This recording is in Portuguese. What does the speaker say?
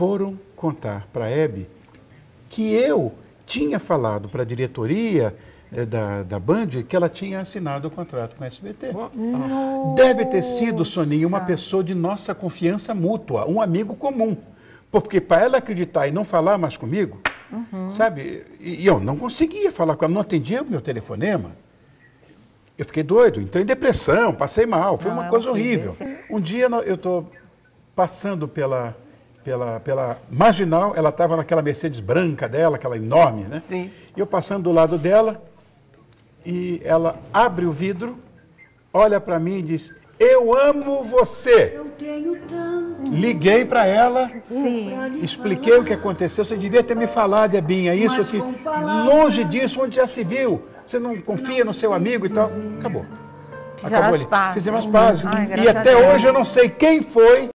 foram contar para a Hebe que eu tinha falado para a diretoria eh, da, da Band que ela tinha assinado o contrato com a SBT. Deve ter sido, Soninha, uma pessoa de nossa confiança mútua, um amigo comum. Porque para ela acreditar e não falar mais comigo, sabe? E, e eu não conseguia falar com ela, não atendia o meu telefonema. Eu fiquei doido, entrei em depressão, passei mal, foi Não, uma ela coisa horrível. Um dia no- eu estou passando pela, pela, pela marginal, ela estava naquela Mercedes branca dela, aquela enorme, né? Sim. E eu passando do lado dela, e ela abre o vidro, olha para mim e diz: Eu amo você. Eu tenho tanto Liguei para ela, Sim. expliquei o que aconteceu. Você devia ter me falado, Debinha, isso aqui. Longe disso, onde já se viu. Você não confia no seu amigo e tal. Acabou. As ali. pazes. Fizemos as pazes. Ai, e até hoje eu não sei quem foi